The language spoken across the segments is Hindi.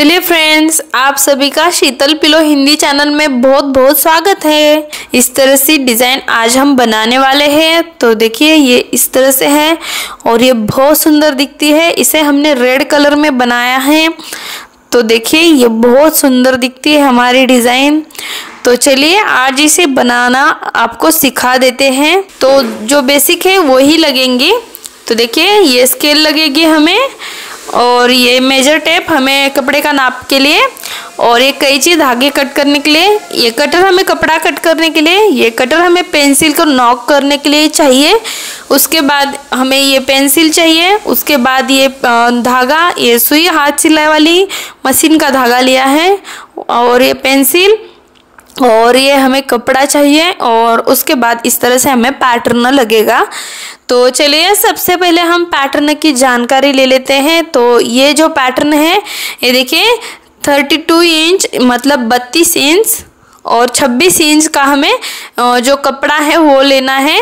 चलिए फ्रेंड्स आप सभी का शीतल पिलो हिंदी चैनल में बहुत बहुत स्वागत है। इस तरह से डिज़ाइन आज हम बनाने वाले हैं। तो देखिए, ये इस तरह से है और ये बहुत सुंदर दिखती है। इसे हमने रेड कलर में बनाया है। तो देखिए, ये बहुत सुंदर दिखती है हमारी डिज़ाइन तो चलिए, आज इसे बनाना आपको सिखा देते हैं। तो जो बेसिक है, वही लगेंगे। तो देखिए, ये स्केल लगेगी हमें। और ये मेजर टेप हमें कपड़े का नाप के लिए और ये कैंची धागे कट करने के लिए। ये कटर हमें कपड़ा कट करने के लिए, ये कटर हमें पेंसिल को नॉक करने के लिए चाहिए। उसके बाद हमें ये पेंसिल चाहिए। उसके बाद ये धागा, ये सुई हाथ सिलाई वाली मशीन का धागा लिया है। और ये पेंसिल और ये हमें कपड़ा चाहिए और उसके बाद इस तरह से हमें पैटर्न लगेगा। तो चलिए, सबसे पहले हम पैटर्न की जानकारी ले लेते हैं। तो ये जो पैटर्न है, ये देखिए थर्टी टू इंच मतलब बत्तीस इंच और 26 इंच का हमें जो कपड़ा है वो लेना है।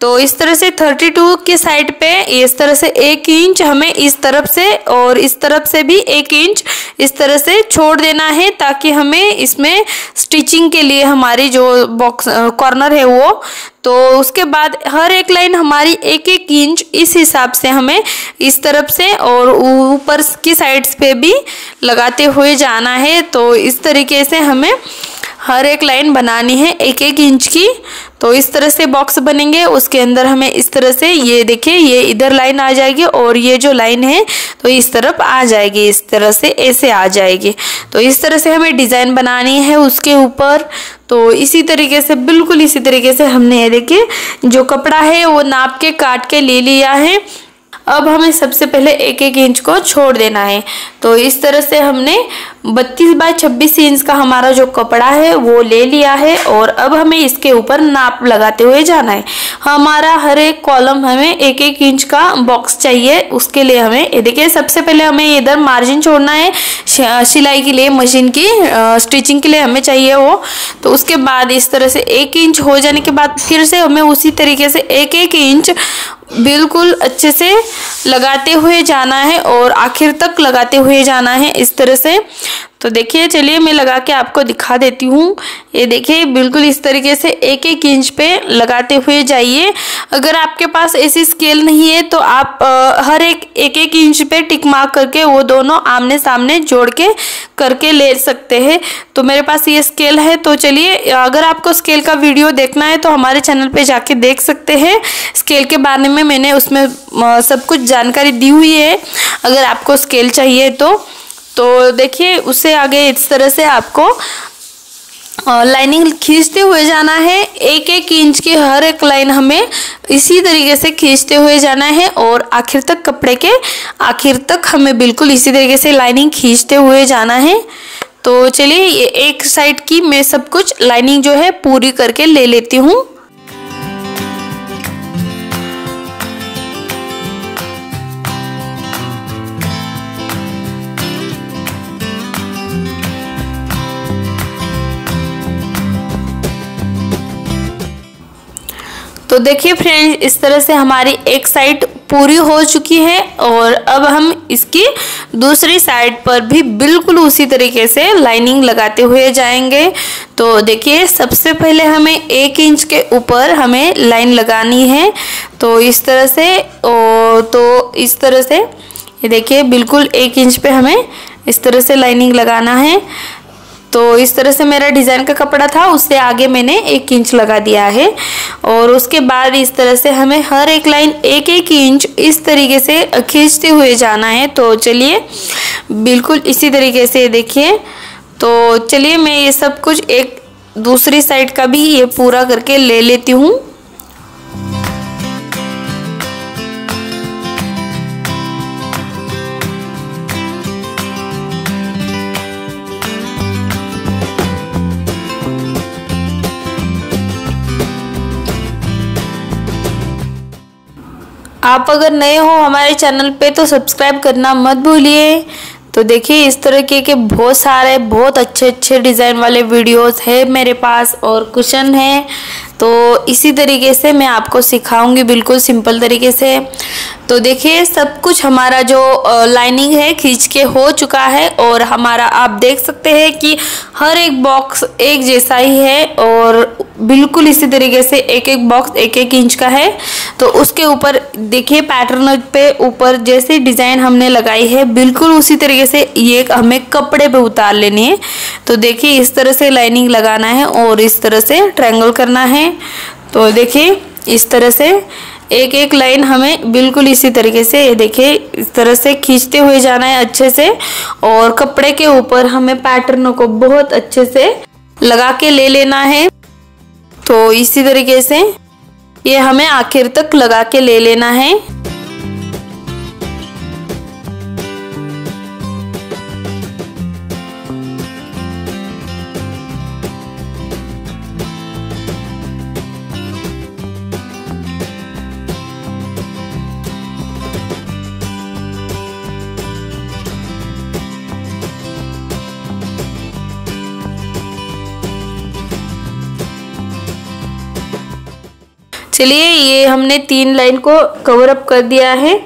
तो इस तरह से 32 के साइड पे इस तरह से एक इंच हमें इस तरफ़ से और इस तरफ़ से भी एक इंच इस तरह से छोड़ देना है ताकि हमें इसमें स्टिचिंग के लिए हमारी जो बॉक्स कॉर्नर है वो। तो उसके बाद हर एक लाइन हमारी एक एक इंच इस हिसाब से हमें इस तरफ़ से और ऊपर की साइड्स पे भी लगाते हुए जाना है। तो इस तरीके से हमें हर एक लाइन बनानी है एक एक इंच की। तो इस तरह से बॉक्स बनेंगे, उसके अंदर हमें इस तरह से ये देखिए, ये इधर लाइन आ जाएगी और ये जो लाइन है तो इस तरफ़ आ जाएगी, इस तरह से ऐसे आ जाएगी। तो इस तरह से हमें डिज़ाइन बनानी है उसके ऊपर। तो इसी तरीके से, बिल्कुल इसी तरीके से हमने ये देखिए, जो कपड़ा है वो नाप के, काट के ले लिया है। अब हमें सबसे पहले एक एक इंच को छोड़ देना है। तो इस तरह से हमने 32 बाय 26 इंच का हमारा जो कपड़ा है, वो ले लिया है और अब हमें इसके ऊपर नाप लगाते हुए जाना है। हमारा हर एक कॉलम हमें एक एक इंच का बॉक्स चाहिए, उसके लिए हमें देखिए, सबसे पहले हमें इधर मार्जिन छोड़ना है। सिलाई के लिए, मशीन की स्टिचिंग के लिए हमें चाहिए वो। तो उसके बाद इस तरह से एक इंच हो जाने के बाद फिर से हमें उसी तरीके से एक एक इंच बिल्कुल अच्छे से लगाते हुए जाना है और आखिर तक लगाते हुए जाना है। इस तरह से तो देखिए चलिए मैं लगा के आपको दिखा देती हूँ। ये देखिए बिल्कुल इस तरीके से एक एक इंच पे लगाते हुए जाइए। अगर आपके पास ऐसी स्केल नहीं है तो आप आ, हर एक एक एक इंच पे टिक मार्क करके वो दोनों आमने सामने जोड़ के करके ले सकते हैं। तो मेरे पास ये स्केल है तो चलिए अगर आपको स्केल का वीडियो देखना है तो हमारे चैनल पे जाके देख सकते हैं। स्केल के बारे में मैंने उसमें सब कुछ जानकारी दी हुई है। अगर आपको स्केल चाहिए तो। तो देखिए उससे आगे इस तरह से आपको लाइनिंग खींचते हुए जाना है। एक एक इंच की हर एक लाइन हमें इसी तरीके से खींचते हुए जाना है और आखिर तक कपड़े के, आखिर तक हमें बिल्कुल इसी तरीके से लाइनिंग खींचते हुए जाना है। तो चलिए एक साइड की मैं सब कुछ लाइनिंग जो है पूरी करके ले लेती हूँ। तो देखिए फ्रेंड्स इस तरह से हमारी एक साइड पूरी हो चुकी है और अब हम इसकी दूसरी साइड पर भी बिल्कुल उसी तरीके से लाइनिंग लगाते हुए जाएँगे। तो देखिए, सबसे पहले हमें एक इंच के ऊपर हमें लाइन लगानी है। तो इस तरह से तो इस तरह से, ये देखिए, बिल्कुल एक इंच पे हमें इस तरह से लाइनिंग लगाना है। तो इस तरह से मेरा डिज़ाइन का कपड़ा था, उससे आगे मैंने एक इंच लगा दिया है। और उसके बाद इस तरह से हमें हर एक लाइन एक एक इंच इस तरीके से खींचते हुए जाना है। तो चलिए, बिल्कुल इसी तरीके से देखिए। तो चलिए, मैं ये सब कुछ एक दूसरी साइड का भी ये पूरा करके ले लेती हूँ। आप अगर नए हो हमारे चैनल पे तो सब्सक्राइब करना मत भूलिए। तो देखिए इस तरह के, के बहुत सारे बहुत अच्छे अच्छे डिज़ाइन वाले वीडियोस है मेरे पास और कुशन है। तो इसी तरीके से मैं आपको सिखाऊँगी बिल्कुल सिंपल तरीके से। तो देखिए, सब कुछ हमारा जो लाइनिंग है, खींच के हो चुका है और हमारा आप देख सकते हैं कि हर एक बॉक्स एक जैसा ही है और बिल्कुल इसी तरीके से एक एक बॉक्स एक एक इंच का है। तो उसके ऊपर देखिए पैटर्न पे ऊपर जैसे डिज़ाइन हमने लगाई है, बिल्कुल उसी तरीके से ये हमें कपड़े पे उतार लेनी है। तो देखिए, इस तरह से लाइनिंग लगाना है और इस तरह से ट्रायंगल करना है। तो देखिए, इस तरह से एक एक लाइन हमें बिल्कुल इसी तरीके से, ये देखिए, इस तरह से खींचते हुए जाना है अच्छे से, और कपड़े के ऊपर हमें पैटर्नों को बहुत अच्छे से लगा के ले लेना है। तो इसी तरीके से ये हमें आखिर तक लगा के ले लेना है। हमने तीन लाइन को कवर अप कर दिया है।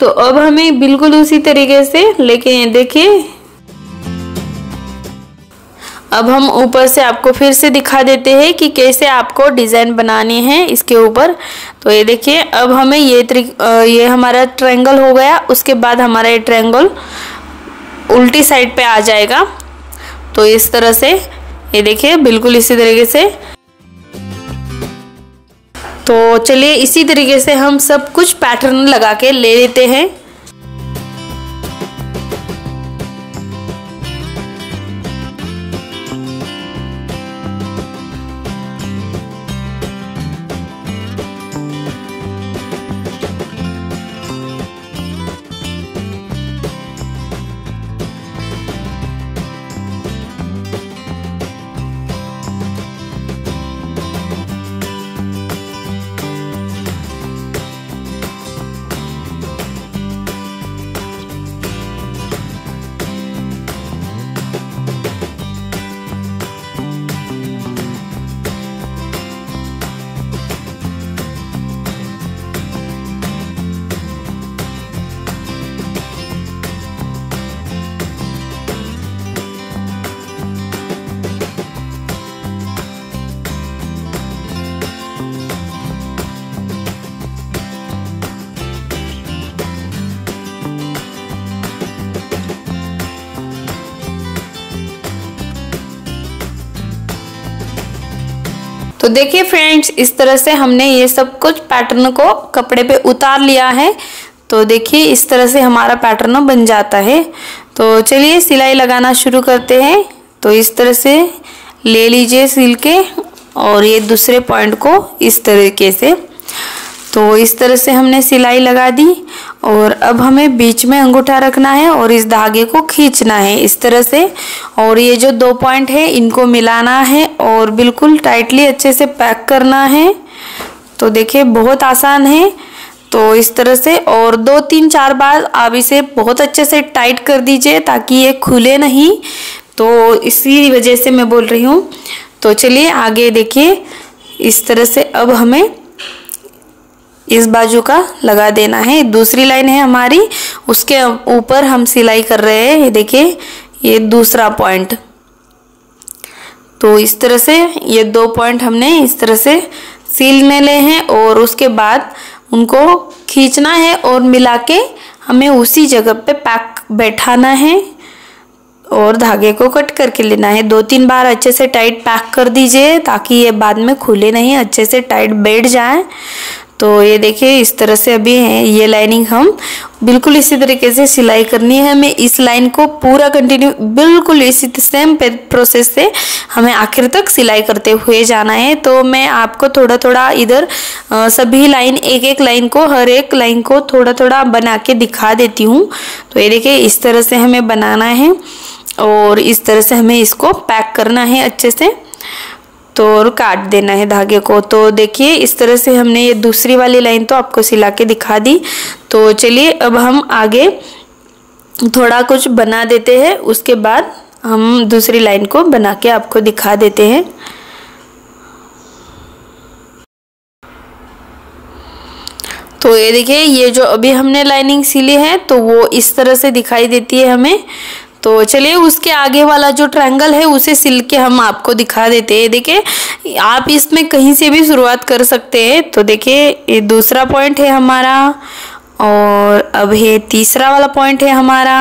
तो अब हमें बिल्कुल उसी तरीके से लेके देखिए। अब हम ऊपर से आपको फिर से दिखा देते हैं कि कैसे आपको डिज़ाइन बनानी है इसके ऊपर। तो ये देखिए, अब हमें ये ये हमारा ट्रायंगल हो गया। उसके बाद हमारा ये ट्रायंगल उल्टी साइड पे आ जाएगा। तो इस तरह से, ये देखिए, बिल्कुल इसी तरीके से तो चलिए इसी तरीके से हम सब कुछ पैटर्न लगा के ले लेते हैं। देखिए फ्रेंड्स इस तरह से हमने ये सब कुछ पैटर्न को कपड़े पे उतार लिया है। तो देखिए, इस तरह से हमारा पैटर्न बन जाता है। तो चलिए, सिलाई लगाना शुरू करते हैं। तो इस तरह से ले लीजिए सिल के और ये दूसरे पॉइंट को इस तरीके से। तो इस तरह से हमने सिलाई लगा दी और अब हमें बीच में अंगूठा रखना है और इस धागे को खींचना है इस तरह से। और ये जो दो पॉइंट है, इनको मिलाना है और बिल्कुल टाइटली अच्छे से पैक करना है। तो देखिए, बहुत आसान है। तो इस तरह से और दो तीन चार बार आप इसे बहुत अच्छे से टाइट कर दीजिए ताकि ये खुले नहीं। तो इसी वजह से मैं बोल रही हूँ। तो चलिए आगे देखिए। इस तरह से अब हमें इस बाजू का लगा देना है। दूसरी लाइन है हमारी, उसके ऊपर हम सिलाई कर रहे हैं। ये देखिए, ये दूसरा पॉइंट। तो इस तरह से ये दो पॉइंट हमने इस तरह से सीलने ले हैं और उसके बाद उनको खींचना है और मिला के हमें उसी जगह पे पैक बैठाना है और धागे को कट करके लेना है। दो तीन बार अच्छे से टाइट पैक कर दीजिए ताकि ये बाद में खुले नहीं, अच्छे से टाइट बैठ जाए। तो ये देखिए, इस तरह से अभी है ये लाइनिंग हम। बिल्कुल इसी तरीके से सिलाई करनी है हमें। इस लाइन को पूरा कंटिन्यू बिल्कुल इसी सेम प्रोसेस से हमें आखिर तक सिलाई करते हुए जाना है। तो मैं आपको थोड़ा थोड़ा इधर सभी लाइन एक एक लाइन को, हर एक लाइन को थोड़ा थोड़ा बना के दिखा देती हूँ। तो ये देखिए, इस तरह से हमें बनाना है और इस तरह से हमें इसको पैक करना है अच्छे से। तो और काट देना है धागे को। तो देखिए, इस तरह से हमने ये दूसरी वाली लाइन तो आपको सिला के दिखा दी। तो चलिए, अब हम आगे थोड़ा कुछ बना देते हैं। उसके बाद हम दूसरी लाइन को बना के आपको दिखा देते हैं। तो ये देखिए, ये जो अभी हमने लाइनिंग सिली है तो वो इस तरह से दिखाई देती है हमें। तो चलिए उसके आगे वाला जो ट्रायंगल है, उसे सिल के हम आपको दिखा देते हैं। देखिए, आप इसमें कहीं से भी शुरुआत कर सकते हैं। तो देखिए, ये दूसरा पॉइंट है हमारा और अब ये तीसरा वाला पॉइंट है हमारा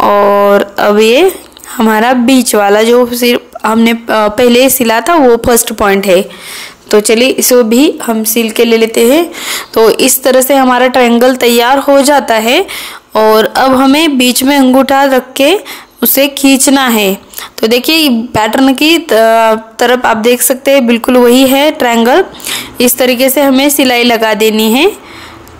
और अब ये हमारा बीच वाला जो सिर्फ़ हमने पहले सिला था, वो फ़र्स्ट पॉइंट है। तो चलिए, इसको भी हम सिल के ले लेते हैं। तो इस तरह से हमारा ट्रायंगल तैयार हो जाता है और अब हमें बीच में अंगूठा रख के उसे खींचना है। तो देखिए पैटर्न की तरफ़ आप देख सकते हैं, बिल्कुल वही है ट्रायंगल इस तरीके से हमें सिलाई लगा देनी है।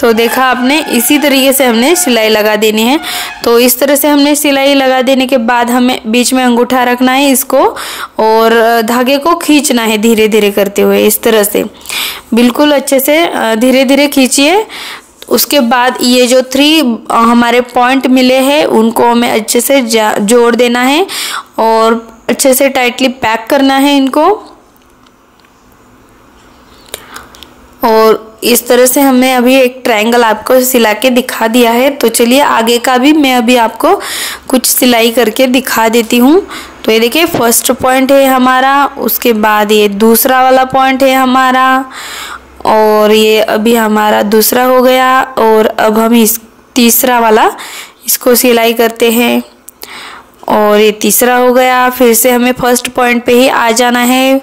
तो देखा आपने, इसी तरीके से हमने सिलाई लगा देनी है। तो इस तरह से हमने सिलाई लगा देने के बाद हमें बीच में अंगूठा रखना है इसको और धागे को खींचना है धीरे धीरे करते हुए, इस तरह से। बिल्कुल अच्छे से धीरे धीरे खींचिए। उसके बाद ये जो थ्री हमारे पॉइंट मिले हैं, उनको हमें अच्छे से जोड़ देना है और अच्छे से टाइटली पैक करना है इनको। और इस तरह से हमने अभी एक ट्रायंगल आपको सिला के दिखा दिया है। तो चलिए आगे का भी मैं अभी आपको कुछ सिलाई करके दिखा देती हूँ। तो ये देखिए फ़र्स्ट पॉइंट है हमारा, उसके बाद ये दूसरा वाला पॉइंट है हमारा। और ये अभी हमारा दूसरा हो गया और अब हम इस तीसरा वाला, इसको सिलाई करते हैं। और ये तीसरा हो गया, फिर से हमें फ़र्स्ट पॉइंट पे ही आ जाना है।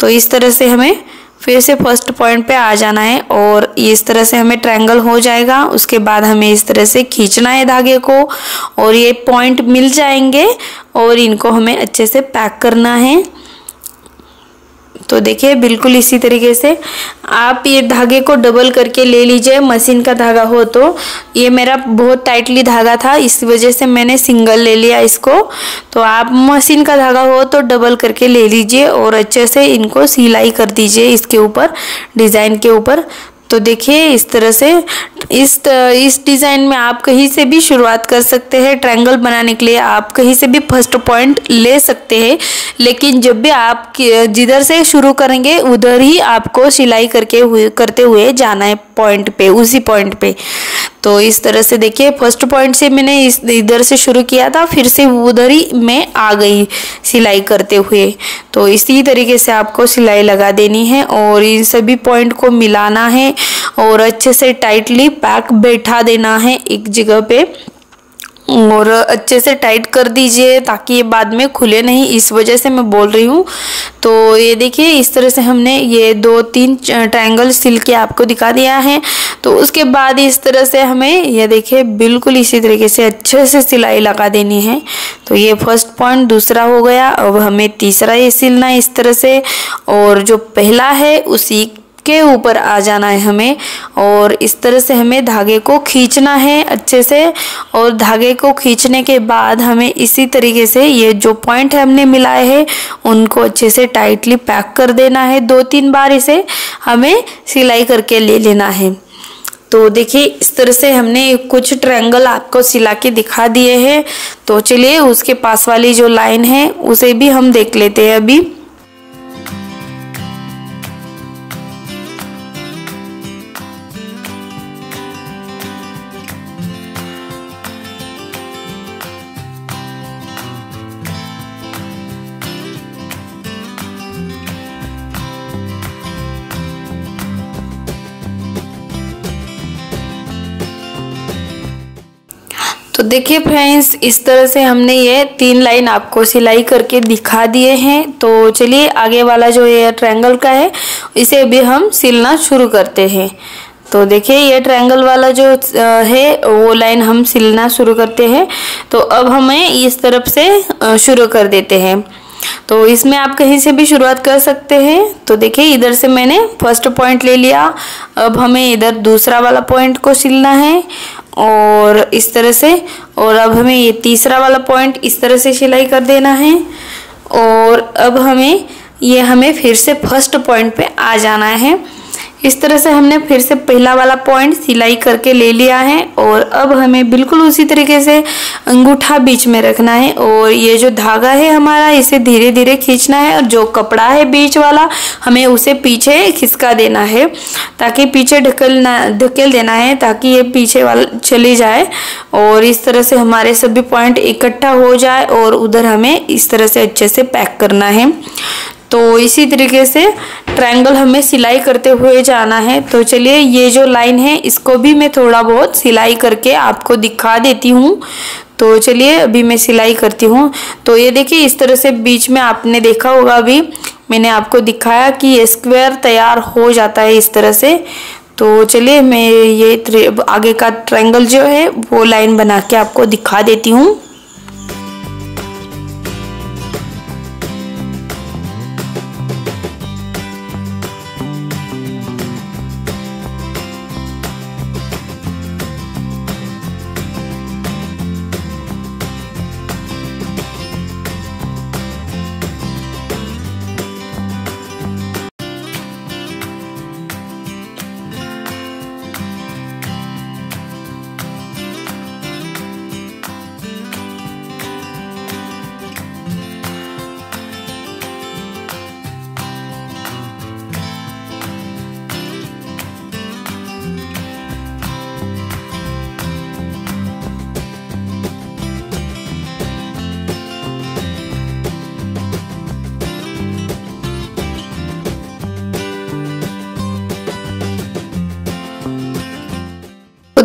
तो इस तरह से हमें फिर से फ़र्स्ट पॉइंट पे आ जाना है और इस तरह से हमें ट्रायंगल हो जाएगा। उसके बाद हमें इस तरह से खींचना है धागे को और ये पॉइंट मिल जाएँगे और इनको हमें अच्छे से पैक करना है। तो देखिए, बिल्कुल इसी तरीके से। आप ये धागे को डबल करके ले लीजिए मशीन का धागा हो तो। ये मेरा बहुत टाइटली धागा था, इस वजह से मैंने सिंगल ले लिया इसको। तो आप मशीन का धागा हो तो डबल करके ले लीजिए और अच्छे से इनको सिलाई कर दीजिए इसके ऊपर डिज़ाइन के ऊपर। तो देखिए, इस तरह से, इस इस डिज़ाइन में आप कहीं से भी शुरुआत कर सकते हैं। ट्रायंगल बनाने के लिए आप कहीं से भी फ़र्स्ट पॉइंट ले सकते हैं। लेकिन जब भी आप जिधर से शुरू करेंगे, उधर ही आपको सिलाई करके हुए, करते हुए जाना है पॉइंट पे, उसी पॉइंट पे। तो इस तरह से देखिए फ़र्स्ट पॉइंट से मैंने इस, इधर से शुरू किया था, फिर से उधर ही मैं आ गई सिलाई करते हुए। तो इसी तरीके से आपको सिलाई लगा देनी है और इन सभी पॉइंट को मिलाना है और अच्छे से टाइटली पैक बैठा देना है एक जगह पे। और अच्छे से टाइट कर दीजिए ताकि ये बाद में खुले नहीं। इस वजह से मैं बोल रही हूँ। तो ये देखिए, इस तरह से हमने ये दो तीन ट्रायंगल सिल के आपको दिखा दिया है। तो उसके बाद इस तरह से हमें ये देखिए, बिल्कुल इसी तरीके से अच्छे से सिलाई लगा देनी है। तो ये फ़र्स्ट पॉइंट दूसरा हो गया। अब हमें तीसरा ये सिलना है इस तरह से। और जो पहला है, उसी के ऊपर आ जाना है हमें और इस तरह से हमें धागे को खींचना है अच्छे से और धागे को खींचने के बाद हमें इसी तरीके से ये जो पॉइंट हमने मिलाए हैं, उनको अच्छे से टाइटली पैक कर देना है। दो तीन बार इसे हमें सिलाई करके ले लेना है। तो देखिए, इस तरह से हमने कुछ ट्रायंगल आपको सिला के दिखा दिए हैं। तो चलिए, उसके पास वाली जो लाइन है, उसे भी हम देख लेते हैं अभी। तो देखिए फ्रेंड्स इस तरह से हमने ये तीन लाइन आपको सिलाई करके दिखा दिए हैं। तो चलिए, आगे वाला जो ये ट्रायंगल का है, इसे भी हम सिलना शुरू करते हैं। तो देखिए, ये ट्रायंगल वाला जो है, वो लाइन हम सिलना शुरू करते हैं। तो अब हमें इस तरफ़ से शुरू कर देते हैं। तो इसमें आप कहीं से भी शुरुआत कर सकते हैं। तो देखिए, इधर से मैंने फ़र्स्ट पॉइंट ले लिया। अब हमें इधर दूसरा वाला पॉइंट को सिलना है। और इस तरह से, और अब हमें ये तीसरा वाला पॉइंट इस तरह से सिलाई कर देना है। और अब हमें, ये हमें फिर से फ़र्स्ट पॉइंट पे आ जाना है। इस तरह से हमने फिर से पहला वाला पॉइंट सिलाई करके ले लिया है और अब हमें बिल्कुल उसी तरीके से अंगूठा बीच में रखना है और ये जो धागा है हमारा, इसे धीरे धीरे खींचना है और जो कपड़ा है बीच वाला, हमें उसे पीछे खिसका देना है ताकि पीछे ढकलना ढकेल देना है ताकि ये पीछे वाला चली जाए और इस तरह से हमारे सभी पॉइंट इकट्ठा हो जाए और उधर हमें इस तरह से अच्छे से पैक करना है। तो इसी तरीके से ट्रायंगल हमें सिलाई करते हुए जाना है। तो चलिए, ये जो लाइन है, इसको भी मैं थोड़ा बहुत सिलाई करके आपको दिखा देती हूँ। तो चलिए, अभी मैं सिलाई करती हूँ। तो ये देखिए, इस तरह से बीच में आपने देखा होगा अभी, मैंने आपको दिखाया कि ये स्क्वायर तैयार हो जाता है इस तरह से। तो चलिए, मैं ये आगे का ट्रायंगल जो है, वो लाइन बना के आपको दिखा देती हूँ।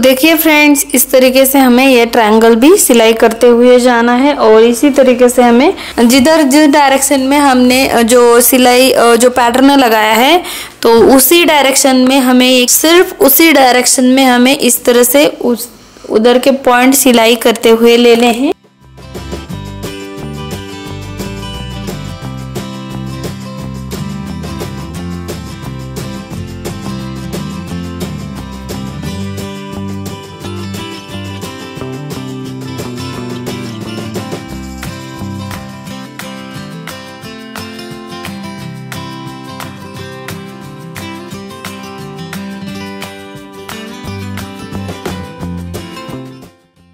देखिए फ्रेंड्स इस तरीके से हमें यह ट्रायंगल भी सिलाई करते हुए जाना है और इसी तरीके से हमें जिधर जिस डायरेक्शन में हमने जो सिलाई जो पैटर्न लगाया है तो उसी डायरेक्शन में हमें सिर्फ़ उसी डायरेक्शन में हमें इस तरह से उस, उधर के पॉइंट सिलाई करते हुए लेने हैं।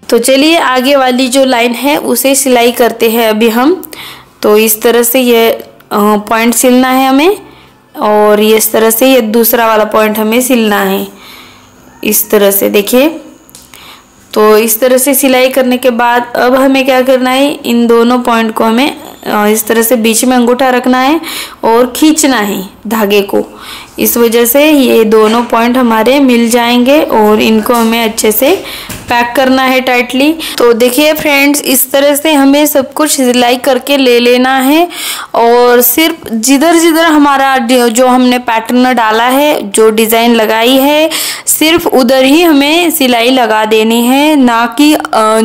तो चलिए आगे वाली जो लाइन है, उसे सिलाई करते हैं अभी हम। तो इस तरह से ये पॉइंट सिलना है हमें, और इस तरह से ये दूसरा वाला पॉइंट हमें सिलना है। इस तरह से देखिए। तो इस तरह से सिलाई करने के बाद अब हमें क्या करना है, इन दोनों पॉइंट को हमें इस तरह से बीच में अंगूठा रखना है और खींचना है धागे को। इस वजह से ये दोनों पॉइंट हमारे मिल जाएँगे और इनको हमें अच्छे से पैक करना है टाइटली तो देखिए फ्रेंड्स इस तरह से हमें सब कुछ सिलाई करके ले लेना है और सिर्फ़ जिधर जिधर हमारा जो हमने पैटर्न डाला है, जो डिज़ाइन लगाई है, सिर्फ़ उधर ही हमें सिलाई लगा देनी है, ना कि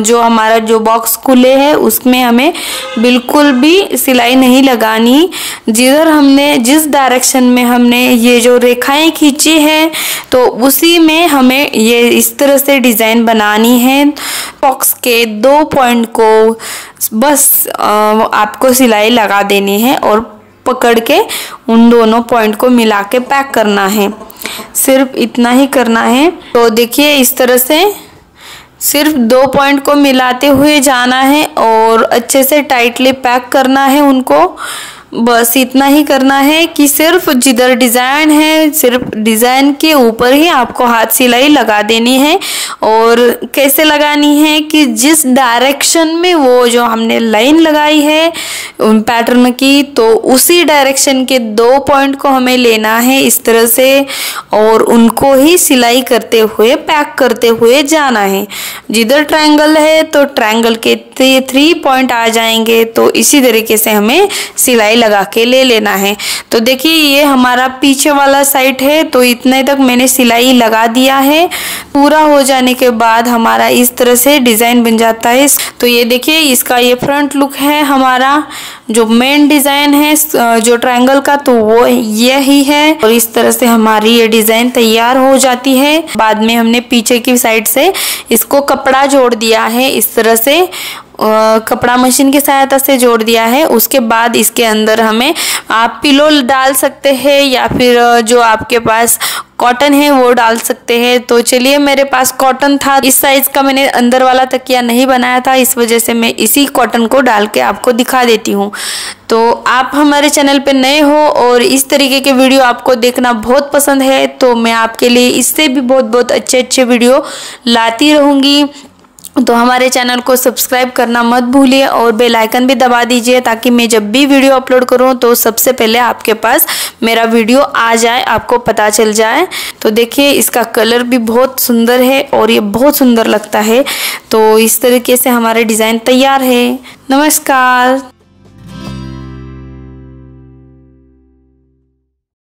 जो हमारा जो बॉक्स खुले है, उसमें हमें बिल्कुल भी सिलाई नहीं लगानी। जिधर हमने, जिस डायरेक्शन में हमने जो रेखाएँ खींची है तो उसी में हमें ये इस तरह से डिज़ाइन बनानी है। बॉक्स के दो पॉइंट को बस आपको सिलाई लगा देनी है और पकड़ के उन दोनों पॉइंट को मिला के पैक करना है। सिर्फ़ इतना ही करना है। तो देखिए इस तरह से सिर्फ़ दो पॉइंट को मिलाते हुए जाना है और अच्छे से टाइटली पैक करना है उनको। बस इतना ही करना है कि सिर्फ़ जिधर डिज़ाइन है, सिर्फ़ डिज़ाइन के ऊपर ही आपको हाथ सिलाई लगा देनी है। और कैसे लगानी है कि जिस डायरेक्शन में वो जो हमने लाइन लगाई है पैटर्न की तो उसी डायरेक्शन के दो पॉइंट को हमें लेना है इस तरह से। और उनको ही सिलाई करते हुए पैक करते हुए जाना है। जिधर ट्रायंगल है तो ट्रायंगल के थ्री पॉइंट आ जाएँगे तो इसी तरीके से हमें सिलाई लगा के ले लेना है। तो देखिए, ये हमारा पीछे वाला साइड है तो इतने तक मैंने सिलाई लगा दिया है। पूरा हो जाने के बाद हमारा इस तरह से डिज़ाइन बन जाता है। तो ये देखिए, इसका ये फ्रंट लुक है हमारा। जो मेन डिज़ाइन है जो ट्रायंगल का तो वो ये ही। है और इस तरह से हमारी ये डिज़ाइन तैयार हो जाती है। बाद में हमने पीछे की साइड से इसको कपड़ा जोड़ दिया है, इस तरह से। कपड़ा मशीन की सहायता से जोड़ दिया है। उसके बाद इसके अंदर हमें आप पिलो डाल सकते हैं या फिर जो आपके पास कॉटन है वो डाल सकते हैं। तो चलिए, मेरे पास कॉटन था। इस साइज़ का मैंने अंदर वाला तकिया नहीं बनाया था। इस वजह से मैं इसी कॉटन को डाल के आपको दिखा देती हूँ। तो आप हमारे चैनल पे नए हो और इस तरीके के वीडियो आपको देखना बहुत पसंद है तो मैं आपके लिए इससे भी बहुत बहुत अच्छे अच्छे वीडियो लाती रहूँगी। तो हमारे चैनल को सब्सक्राइब करना मत भूलिए और बेल आइकन भी दबा दीजिए ताकि मैं जब भी वीडियो अपलोड करूँ तो सबसे पहले आपके पास मेरा वीडियो आ जाए, आपको पता चल जाए। तो देखिए, इसका कलर भी बहुत सुंदर है और ये बहुत सुंदर लगता है। तो इस तरीके से हमारे डिज़ाइन तैयार है। नमस्कार।